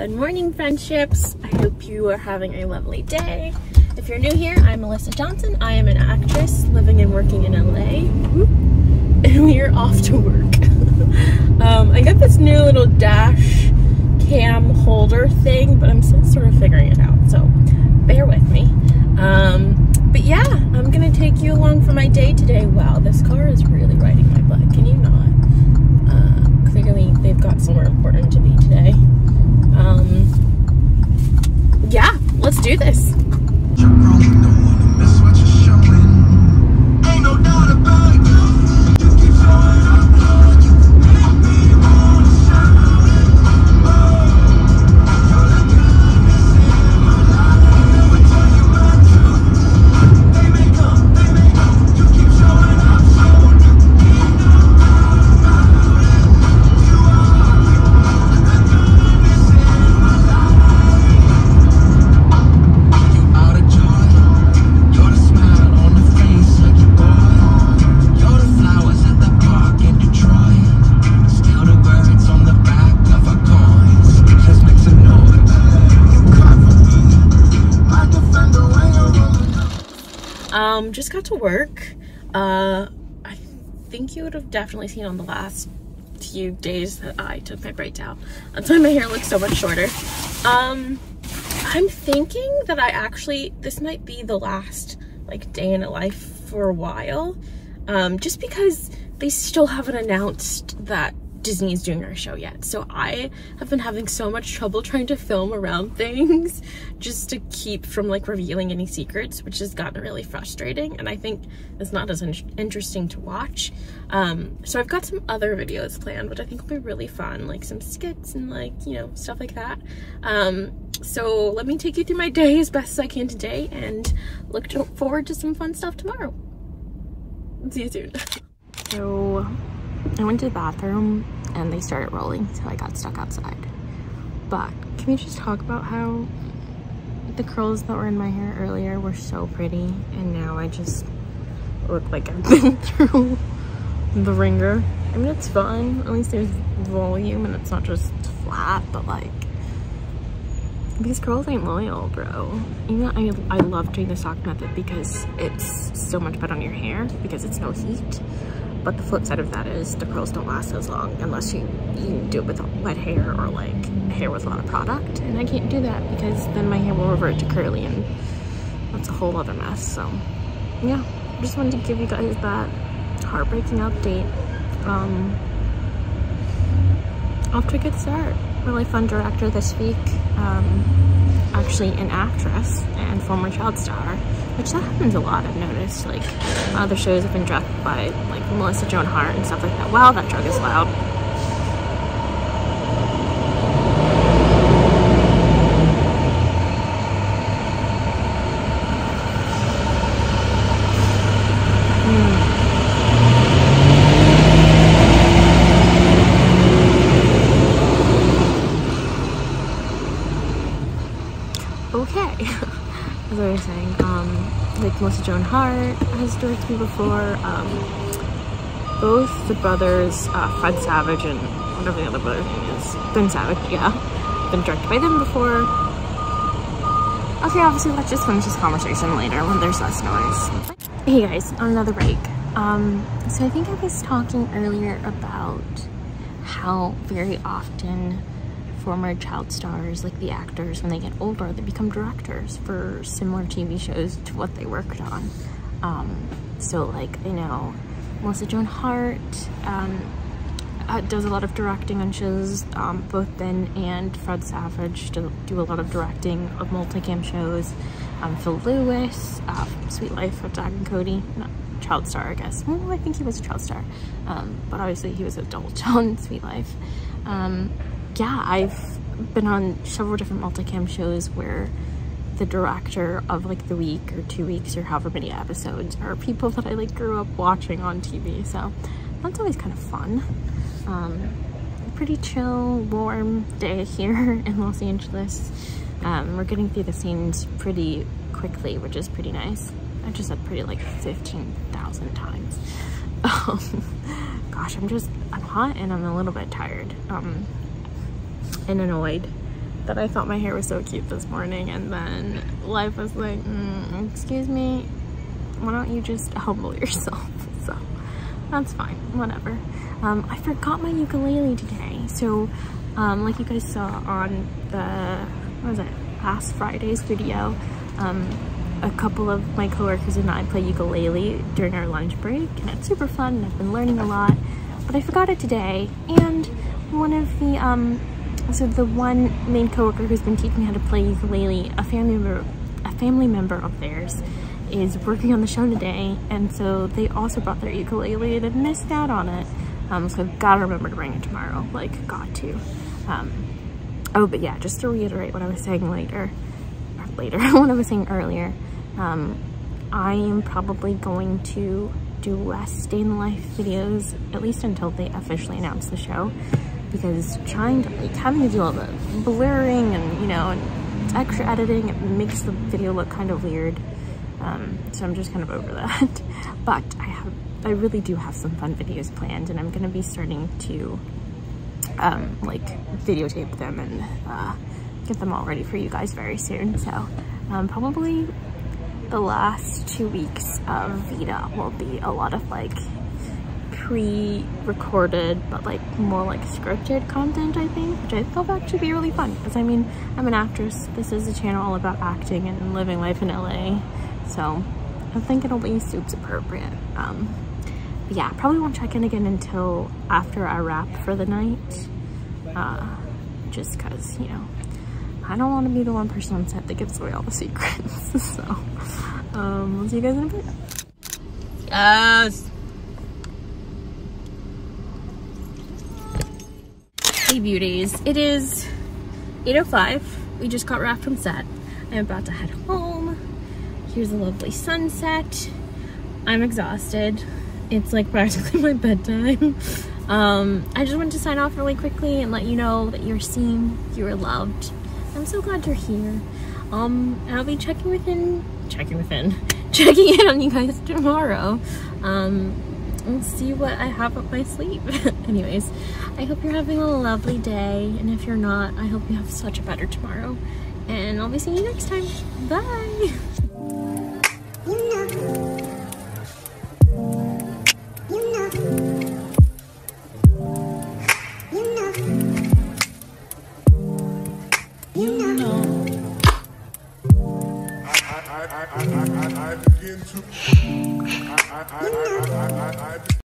Good morning, friendships. I hope you are having a lovely day. If you're new here, I'm Melissa Johnson. I am an actress living and working in LA. And we are off to work. um, I got this new little dash cam holder thing, but I'm still sort of figuring it out, so bear with me. Um, but yeah, I'm gonna take you along for my day today. Wow, this car is really riding my butt. Can you not? Uh, clearly, they've got somewhere important to be today. Um, yeah, let's do this. Um, just got to work. Uh, I think you would have definitely seen on the last few days that I took my braids out. That's why my hair looks so much shorter. Um, I'm thinking that I actually, this might be the last like day in a life for a while. Um, just because they still haven't announced that Disney is doing our show yet. So I have been having so much trouble trying to film around things just to keep from like revealing any secrets, which has gotten really frustrating. And I think it's not as in interesting to watch. Um, so I've got some other videos planned, which I think will be really fun, like some skits and like, you know, stuff like that. Um, so let me take you through my day as best as I can today and look to forward to some fun stuff tomorrow. See you soon. So I went to the bathroom and they started rolling so I got stuck outside. But can we just talk about how the curls that were in my hair earlier were so pretty and now I just look like I've been through the wringer. I mean it's fun, at least there's volume and it's not just flat but like these curls ain't loyal bro. You know I, I love doing the sock method because it's so much better on your hair because it's no heat but the flip side of that is the curls don't last as long unless you, you do it with wet hair or like hair with a lot of product. And I can't do that because then my hair will revert to curly and that's a whole other mess. So yeah, just wanted to give you guys that heartbreaking update. Um, off to a good start. Really fun director this week. Um, actually an actress and former child star which that happens a lot I've noticed like other shows have been directed by like Melissa Joan Hart and stuff like that. Wow that drug is loud okay as I was saying um like Melissa Joan Hart has directed me before. Um both the brothers uh, Fred Savage and whatever the other brother's name is. Ben Savage yeah. Been directed by them before. Okay obviously let's just finish this conversation later when there's less noise. Hey guys on another break. Um so I think I was talking earlier about how very often former child stars, like the actors, when they get older, they become directors for similar TV shows to what they worked on. Um, so like, I know Melissa Joan Hart um, uh, does a lot of directing on shows, um, both Ben and Fred Savage do, do a lot of directing of multicam shows. Um, Phil Lewis, uh, Suite Life of Zack and Cody, not child star, I guess. Well, I think he was a child star, um, but obviously he was adult on Suite Life. Um, yeah, I've been on several different multicam shows where the director of like the week or two weeks or however many episodes are people that I like grew up watching on TV. So that's always kind of fun. Um, pretty chill, warm day here in Los Angeles. Um, we're getting through the scenes pretty quickly, which is pretty nice. I just said pretty like 15,000 times. Um, gosh, I'm just, I'm hot and I'm a little bit tired. And annoyed that I thought my hair was so cute this morning and then life was like, mm, excuse me, why don't you just humble yourself? So that's fine, whatever. Um, I forgot my ukulele today. So um, like you guys saw on the, what was it, last Friday's video, um, a couple of my coworkers and I play ukulele during our lunch break and it's super fun and I've been learning a lot but I forgot it today and one of the um so the one main coworker who's been teaching me how to play ukulele a family member a family member of theirs is working on the show today and so they also brought their ukulele. And I missed out on it um so I've got to remember to bring it tomorrow like got to. Um oh but yeah just to reiterate what I was saying later or later what I was saying earlier um, I am probably going to do less day in life videos, at least until they officially announce the show, because trying to, like, having to do all the blurring and, you know, and extra editing, it makes the video look kind of weird. Um, so I'm just kind of over that. but I have, I really do have some fun videos planned and I'm going to be starting to, um, like, videotape them and, uh, get them all ready for you guys very soon. So, um, probably the last two weeks of VEDA will be a lot of like pre-recorded but like more like scripted content I think which I thought that should be really fun because I mean I'm an actress this is a channel all about acting and living life in LA so I think it'll be super appropriate um but yeah probably won't check in again until after I wrap for the night uh just because you know I don't want to be the one person on set that gives away all the secrets. so, um, we'll see you guys in a bit. Yes. Hey beauties, it is 8.05. We just got wrapped from set. I'm about to head home. Here's a lovely sunset. I'm exhausted. It's like practically my bedtime. Um, I just wanted to sign off really quickly and let you know that you're seen, you are loved, I'm so glad you're here. Um, I'll be checking within, checking within, checking in on you guys tomorrow. Um, and see what I have up my sleeve. Anyways, I hope you're having a lovely day. And if you're not, I hope you have such a better tomorrow. And I'll be seeing you next time. Bye.